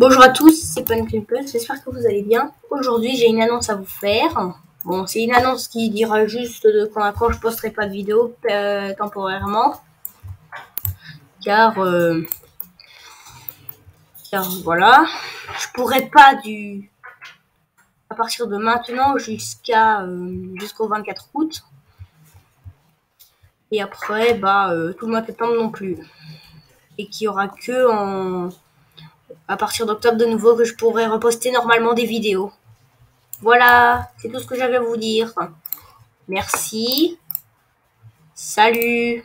Bonjour à tous, c'est Pancreeple, j'espère que vous allez bien. Aujourd'hui, j'ai une annonce à vous faire. Bon, c'est une annonce qui dira juste de quand, quand je posterai pas de vidéo euh, temporairement. Car, euh, car voilà, je pourrais pas du à partir de maintenant jusqu'à euh, jusqu'au 24 août. Et après, bah, tout le mois de septembre non plus. Et qu'il y aura que en à partir d'octobre de nouveau que je pourrai reposter normalement des vidéos. Voilà, c'est tout ce que j'avais à vous dire. Merci. Salut